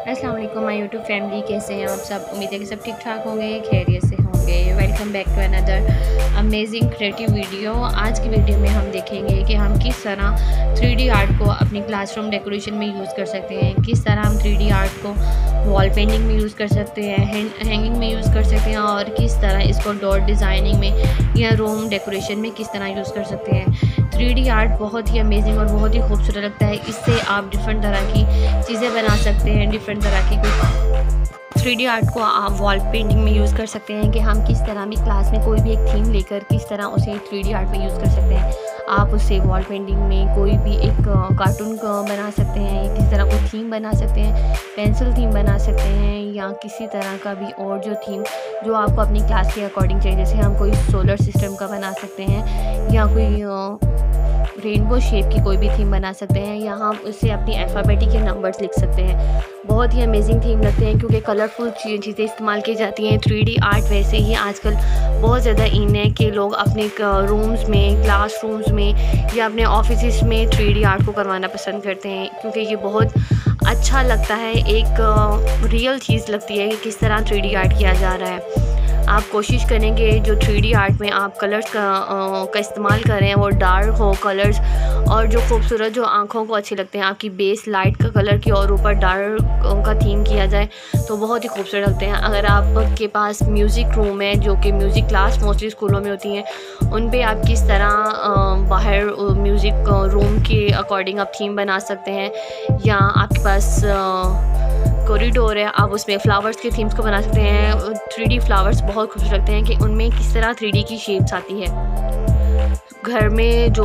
अस्सलाम my YouTube family कैसे हैं आप सब? उम्मीद है कि सब ठीक ठाक होंगे, खैरियत से होंगे। Welcome back to another amazing creative video आज की वीडियो में हम देखेंगे कि हम किस तरह थ्री आर्ट को अपनी क्लासरूम डेकोरेशन में यूज़ कर सकते हैं। किस तरह हम थ्री आर्ट को वॉल पेंटिंग में यूज़ कर सकते हैं हैंगिंग में यूज़ कर सकते हैं और किस तरह इसको डॉट डिज़ाइनिंग में या रूम डेकोरेशन में किस तरह यूज़ कर सकते हैं। थ्री आर्ट बहुत ही अमेजिंग और बहुत ही खूबसूरत लगता है। इससे आप डिफरेंट तरह की चीज़ें बना सकते हैं डिफरेंट तरह की कुछ थ्री आर्ट को आप वॉल पेंटिंग में यूज़ कर सकते हैं कि हम किस तरह भी क्लास में कोई भी एक थीम लेकर किस तरह उसे थ्री आर्ट में यूज़ कर सकते हैं। आप उसे वॉल पेंटिंग में कोई भी एक कार्टून बना सकते हैं, किसी तरह कोई थीम बना सकते हैं पेंसिल थीम बना सकते हैं या किसी तरह का भी और जो थीम जो आपको अपनी क्लास के अकॉर्डिंग चाहिए। जैसे हम कोई सोलर सिस्टम का बना सकते हैं या कोई रेनबो शेप की कोई भी थीम बना सकते हैं, या हम उससे अपनी अल्फ़ाबेटिक के नंबर्स लिख सकते हैं। बहुत ही अमेजिंग थीम लगते हैं, क्योंकि कलरफुल चीज़ें इस्तेमाल की जाती हैं। थ्री आर्ट वैसे ही आजकल बहुत ज़्यादा इन है कि लोग अपने रूम्स में क्लास रूम्स में, या अपने ऑफ़िस में थ्री आर्ट को करवाना पसंद करते हैं, क्योंकि ये बहुत अच्छा लगता है। एक रियल चीज़ लगती है कि किस तरह थ्री आर्ट किया जा रहा है। आप कोशिश करेंगे जो थ्री आर्ट में आप कलर्स का आ, का इस्तेमाल करें वो डार्क हो कलर्स और जो खूबसूरत जो आँखों को अच्छे लगते हैं आपकी बेस लाइट का कलर की और ऊपर डार्क का थीम किया जाए तो बहुत ही खूबसूरत लगते हैं। अगर आपके पास म्यूज़िक रूम है जो कि म्यूज़िक क्लास मोस्टली स्कूलों में होती हैं उन पर आप किस तरह बाहर म्यूज़िक रूम के अकॉर्डिंग आप थीम बना सकते हैं या आपके पास कॉरिडोर है, आप उसमें फ़्लावर्स के थीम्स को बना सकते हैं थ्री फ्लावर्स बहुत खूबसूरत लगते हैं कि उनमें किस तरह थ्री की शेप्स आती है। घर में जो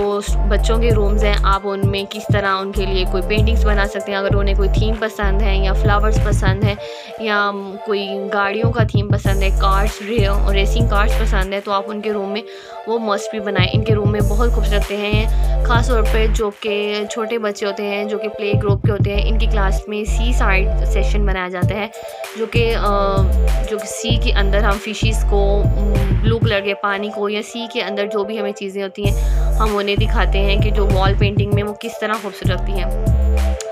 बच्चों के रूम्स हैं, आप उनमें किस तरह उनके लिए कोई पेंटिंग्स बना सकते हैं? अगर उन्हें कोई थीम पसंद है या फ्लावर्स पसंद है, या कोई गाड़ियों का थीम पसंद है कार्स रेसिंग कार्स पसंद है तो आप उनके रूम में वो मस्ट भी बनाएँ। इनके रूम में बहुत खूबसूरत हैं। ख़ास तौर पर जो कि छोटे बच्चे होते हैं, जो कि प्ले ग्रुप के होते हैं, इनकी क्लास में सी साइड सेशन बनाया जाता है, जो कि जो कि सी के अंदर हम फिशेस को ब्लू कलर के, पानी को, या सी के अंदर जो भी हमें चीज़ें होती हैं हम उन्हें दिखाते हैं कि जो वॉल पेंटिंग में वो किस तरह खूबसूरत लगती हैं।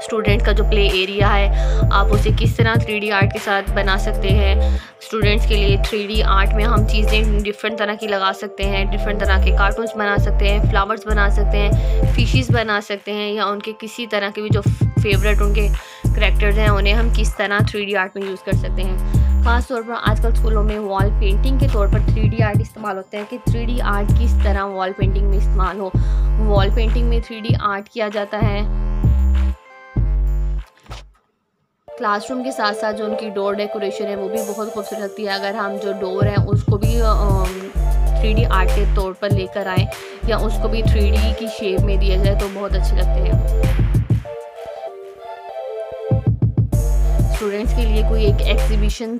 स्टूडेंट का जो प्ले एरिया है, आप उसे किस तरह थ्री आर्ट के साथ बना सकते हैं। स्टूडेंट्स के लिए थ्री आर्ट में हम चीज़ें डिफरेंट तरह की लगा सकते हैं डिफरेंट तरह के कार्टून्स बना सकते हैं फ्लावर्स बना सकते हैं फिशेस बना सकते हैं या उनके किसी तरह के भी जो फेवरेट उनके करेक्टर्स हैं, उन्हें हम किस तरह थ्री आर्ट में यूज़ कर सकते हैं। ख़ास तौर पर आजकल स्कूलों में वॉल पेंटिंग के तौर पर थ्री आर्ट इस्तेमाल होता है कि थ्री आर्ट किस तरह वॉल पेंटिंग में इस्तेमाल हो। वॉल पेंटिंग में थ्री आर्ट किया जाता है। क्लासरूम के साथ साथ जो उनकी डोर डेकोरेशन है, वो भी बहुत खूबसूरत लगती है। अगर हम जो डोर है, उसको भी थ्री डी आर्ट के तौर पर लेकर आएँ या उसको भी थ्री डी की शेप में दिया जाए तो बहुत अच्छे लगते हैं। स्टूडेंट्स के लिए कोई एक एग्जीबिशन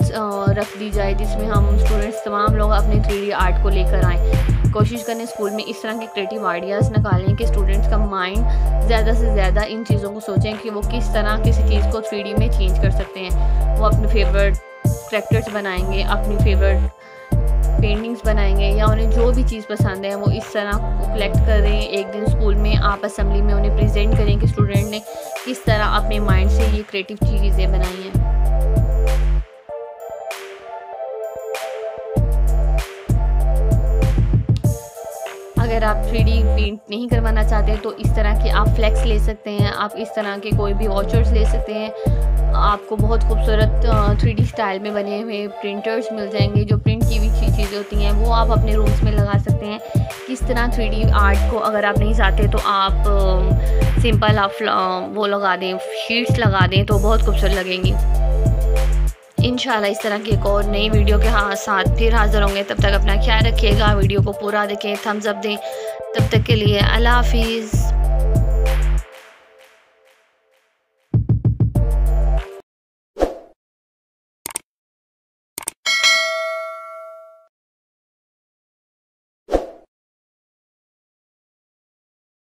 रख दी जाए जिसमें हम स्टूडेंट्स तमाम लोग अपने थ्री आर्ट को लेकर आएँ। कोशिश करें स्कूल में इस तरह के क्रिएटिव आइडियाज़ निकालें कि स्टूडेंट्स का माइंड ज़्यादा से ज़्यादा इन चीज़ों को सोचें कि वो किस तरह किसी चीज़ को थ्री में चेंज कर सकते हैं। वो अपने फेवरेट करेक्टर्स बनाएँगे, अपनी फेवरेट पेंटिंग्स बनाएँगे या उन्हें जो भी चीज़ पसंद है वो इस तरह कलेक्ट करें। एक दिन स्कूल में आप असम्बली में उन्हें प्रेजेंट करें कि स्टूडेंट ने किस तरह अपने माइंड से ये क्रिएटिव चीज़ें बनाई हैं। अगर आप थ्री पेंट नहीं करवाना चाहते तो इस तरह के आप फ्लैक्स ले सकते हैं, आप इस तरह के कोई भी वॉचर्स ले सकते हैं। आपको बहुत खूबसूरत थ्री स्टाइल में बने हुए प्रिंटर्स मिल जाएँगे, जो प्रिंट की भी चीज़ें होती हैं, वो आप अपने रूम्स में लगा सकते हैं। किस तरह थ्री आर्ट को अगर आप नहीं चाहते तो आप सिंपल आप वो लगा दें शीट्स लगा दें तो बहुत खूबसूरत लगेंगी। इन इस तरह की एक और नई वीडियो के हाँ साथ फिर हाज़िर होंगे। तब तक अपना ख्याल रखिएगा वीडियो को पूरा देखें थम्स अप दें। तब तक के लिए अल्लाह हाफिज़।